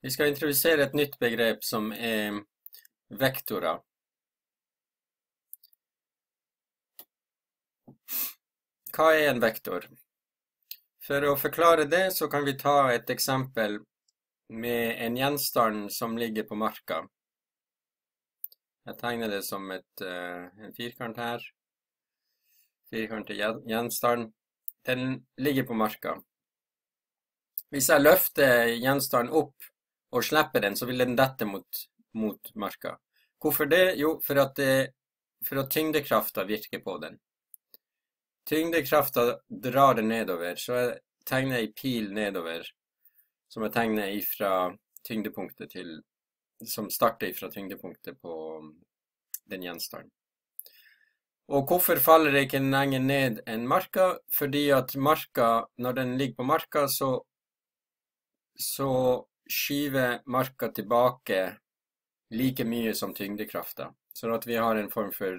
Vi skal introdusere et nytt begrep som er vektorer. Hva er en vektor? For å forklare det, så kan vi ta et eksempel med en gjenstand som ligger på marka. Jeg tegner det som et, uh, en firkant her. Firkantet gjenstand. Den ligger på marka. Hvis jeg løfter gjenstanden opp og slipper den, så vil den dette mot, mot marka. Hvorfor det? Jo, for at, det, for at tyngdekrafta virker på den. Tyngdekrafta drar den nedover, så jeg tegner ei pil nedover, som jeg tegner ifra tyngdepunktet til Som starter ifra tyngdepunktet på den gjenstanden. Og hvorfor faller ikke lenger ned enn marka? Fordi at marka, når den ligger på marka, så, så skyver marka tilbake like mye som tyngdekrafta. Sånn at vi har en form for,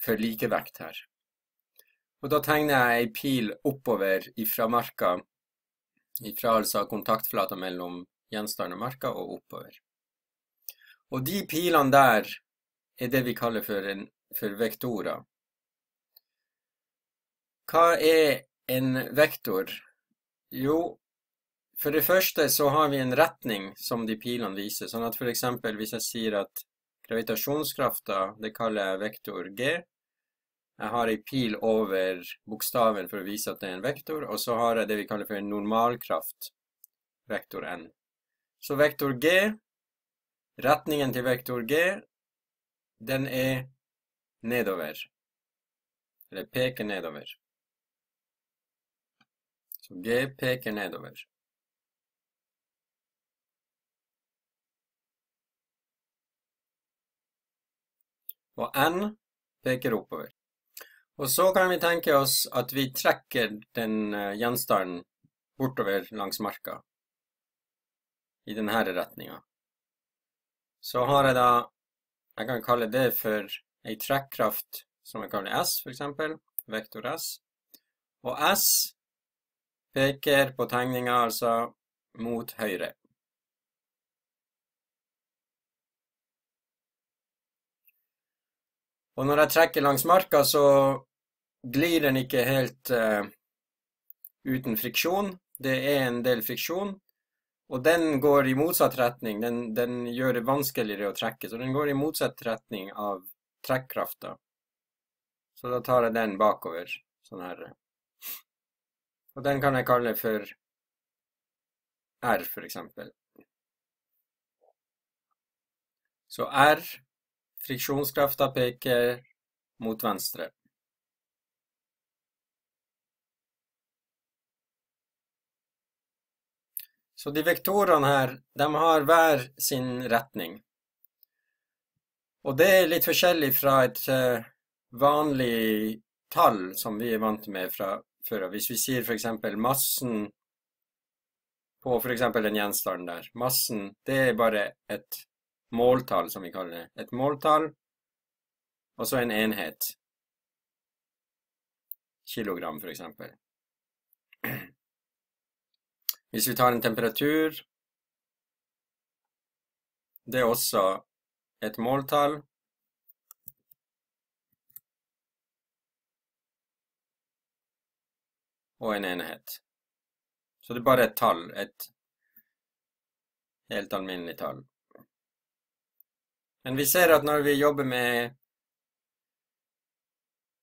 for likevekt her. Og da tegner jeg ei pil oppover ifra marka, ifra altså kontaktflata mellom gjenstand og marka, og oppover. Og de pilene der er det vi kaller for, en, for vektorer. Hva er en vektor? Jo, for det første så har vi en retning som de pilene viser. Sånn at f.eks. hvis jeg sier at gravitasjonskrafta, det kaller jeg vektor G. Jeg har ei pil over bokstaven for å vise at det er en vektor, og så har jeg det vi kaller for en normalkraft, vektor N. Så vektor G, retningen til vektor G, den er nedover. Eller peker nedover. Så G peker nedover. Og N peker oppover. Og så kan vi tenke oss at vi trekker den eh, gjenstanden bortover langs marka i denne retninga. Så har jeg da Jeg kan kalle det for ei trekkraft som jeg kaller S, f.eks. Vektor S. Og S peker på tegninga altså mot høyre. Og når jeg trekker langs marka, så glir den ikke helt uh, uten friksjon. Det er en del friksjon. Og den går i motsatt retning. Den, den, gjør det vanskeligere å trekke. Så den går i motsatt retning av trekkrafta. Så da tar jeg den bakover, sånn her. Og den kan jeg kalle for R, for eksempel. Så R Friksjonskrafta peker mot venstre. Så de vektorene her, de har hver sin retning. Og det er litt forskjellig fra et uh, vanlig tall som vi er vant med fra før Hvis vi sier f.eks. massen på f.eks. den gjenstanden der. Massen, det er bare et måltall, som vi kaller det. Et måltall, og så en enhet. Kilogram, for eksempel. Hvis vi tar en temperatur Det er også et måltall. Og en enhet. Så det er bare et tall. Et helt alminnelig tall. Men vi ser at når vi jobber med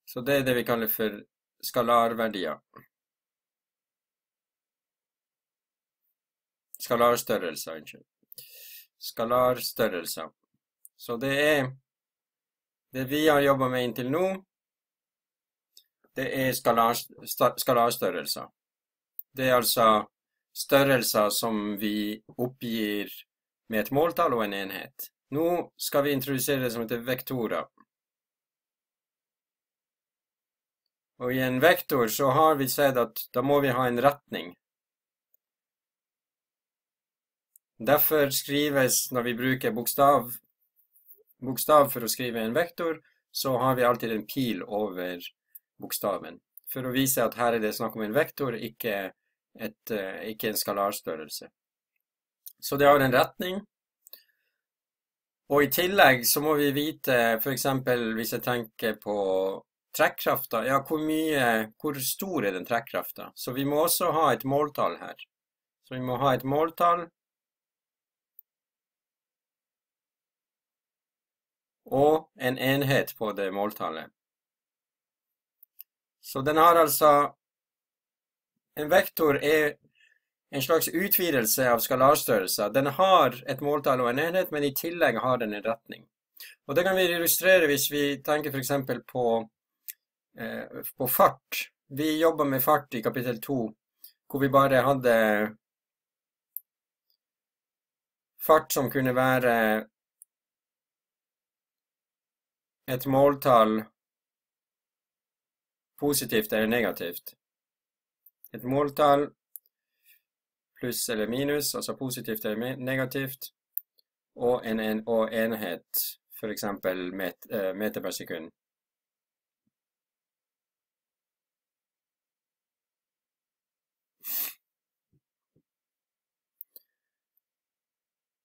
Så det er det vi kaller for skalarverdier. Skalarstørrelser, unnskyld. Skalarstørrelser. Så det er Det vi har jobba med inntil nå, det er skalar, skalarstørrelser. Det er altså størrelser som vi oppgir med et måltall og en enhet. Nå skal vi introdusere det som heter vektorer. Og i en vektor så har vi sett at da må vi ha en retning. Derfor skrives, når vi bruker bokstav, bokstav for å skrive en vektor, så har vi alltid en pil over bokstaven. For å vise at her er det snakk om en vektor, ikke, et, eh, ikke en skalarstørrelse. Så det har en retning. Og i tillegg så må vi vite, f.eks. hvis jeg tenker på trekkrafta, ja, hvor mye, hvor stor er den trekkrafta? Så vi må også ha et måltall her. Så vi må ha et måltall. Og en enhet på det måltallet. Så den har altså En vektor er en slags utvidelse av skalarstørrelser. Den har et måltall og en enhet, men i tillegg har den en retning. Og Det kan vi illustrere hvis vi tenker f.eks. På, eh, på fart. Vi jobba med fart i kapittel to, hvor vi bare hadde fart som kunne være et måltall positivt eller negativt. Et måltall pluss eller minus, altså positivt eller negativt, og en, en og enhet, f.eks. Met, uh, meter per sekund.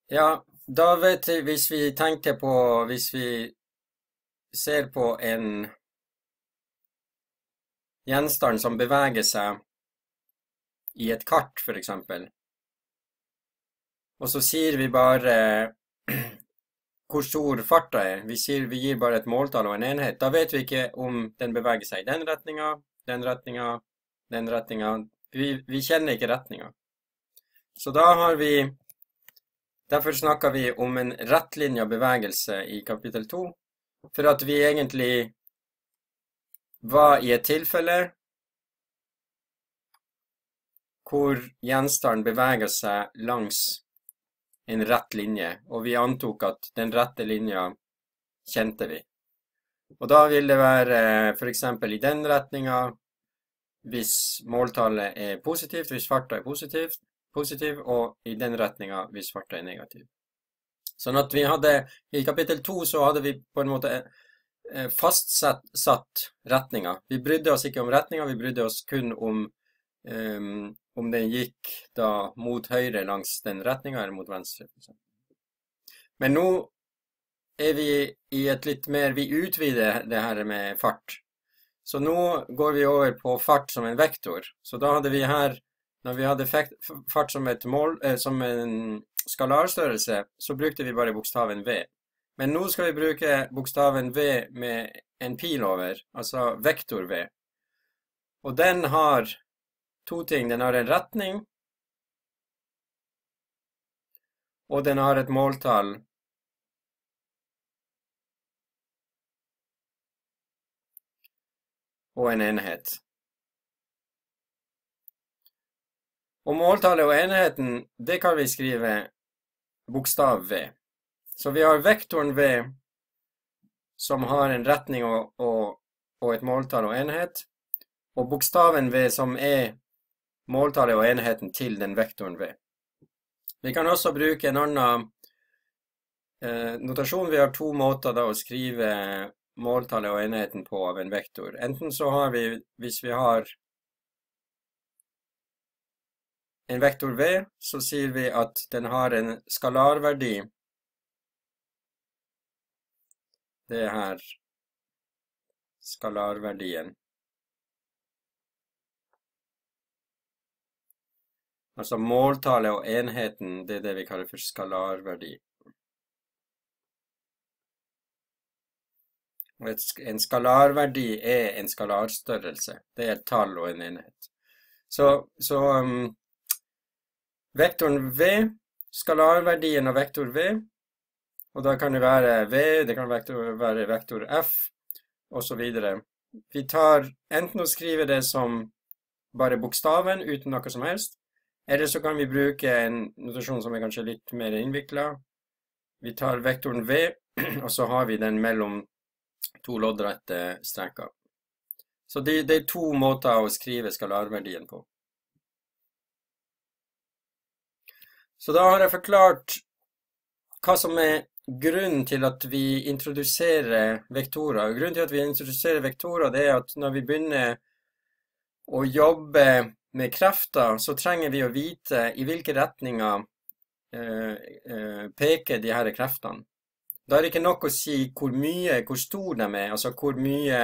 Ja, da vet vi, hvis vi tenker på Hvis vi ser på en gjenstand som beveger seg i et kart, f.eks. Og så sier vi bare hvor stor farta er. Vi, sier, vi gir bare et måltall og en enhet. Da vet vi ikke om den beveger seg i den retninga, den retninga, den retninga. Vi, vi kjenner ikke retninga. Så da har vi Derfor snakker vi om en rettlinja bevegelse i kapittel to, for at vi egentlig var i et tilfelle hvor gjenstanden beveger seg langs en rett linje, og vi antok at den rette linja kjente vi. Og da vil det være f.eks. i den retninga hvis måltallet er positivt, hvis farta er positivt, positiv, og i den retninga hvis farta er negativ. Sånn at vi hadde I kapittel to så hadde vi på en måte eh, fastsatt retninga. Vi brydde oss ikke om retninga, vi brydde oss kun om um, om den gikk da mot høyre langs den retninga eller mot venstre. Men nå er vi i et litt mer Vi utvider det her med fart. Så nå går vi over på fart som en vektor. Så da hadde vi her Når vi hadde fart som mål, eh, som en skalarstørrelse, så brukte vi bare bokstaven V. Men nå skal vi bruke bokstaven V med en pil over, altså vektor V. Og den har to ting. Den har en retning, og den har et måltall. Og en enhet. Og måltallet og enheten, det kan vi skrive bokstav V. Så vi har vektoren V som har en retning og, og, og et måltall og enhet, og bokstaven V som er måltallet og enheten til den vektoren V. Vi kan også bruke en annen eh, notasjon. Vi har to måter da å skrive måltallet og enheten på av en vektor. Enten så har vi, hvis vi har en vektor V, så sier vi at den har en skalarverdi. Det er her skalarverdien. Altså måltallet og enheten, det er det vi kaller for skalarverdi. Og en skalarverdi er en skalarstørrelse. Det er et tall og en enhet. Så, så um, vektoren V, skalarverdien av vektor V, og da kan det være V, det kan være vektor F, osv. Vi tar enten å skrive det som bare bokstaven uten noe som helst, eller så kan vi bruke en notasjon som er kanskje litt mer innvikla. Vi tar vektoren V, og så har vi den mellom to loddrette streker. Så det, det er to måter å skrive skalarverdien på. Så da har jeg forklart hva som er grunnen til at vi introduserer vektorer. Grunnen til at vi introduserer vektorer, det er at når vi begynner å jobbe med krefter så trenger vi å vite i hvilke retninger eh, eh, peker de her kreftene. Da er det ikke nok å si hvor mye, hvor stor de er, altså hvor mye,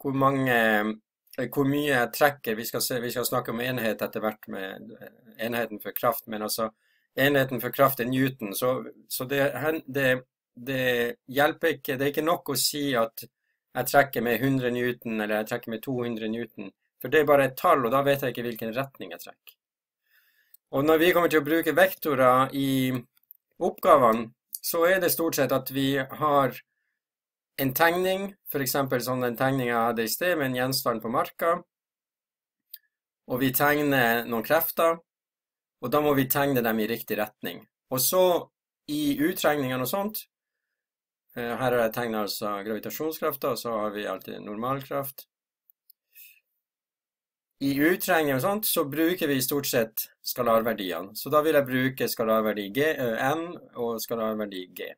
hvor mange eh, hvor mye trekker vi skal, se, vi skal snakke om enhet etter hvert med eh, enheten for kraft, men altså enheten for kraft er Newton. Så, så det, det, det, hjelper ikke Det er ikke nok å si at jeg trekker med 100 Newton eller jeg trekker med 200 Newton, for det er bare et tall, og da vet jeg ikke hvilken retning jeg trekker. Og når vi kommer til å bruke vektorer i oppgavene, så er det stort sett at vi har en tegning, f.eks. sånn den tegninga jeg hadde i sted, med en gjenstand på marka. Og vi tegner noen krefter, og da må vi tegne dem i riktig retning. Og så, i utregningene og sånt eh, Her har jeg tegna altså gravitasjonskrafta, og så har vi alltid normalkraft. I utregning og sånt så bruker vi stort sett skalarverdiene. Så da vil jeg bruke skalarverdi G, N og skalarverdi G.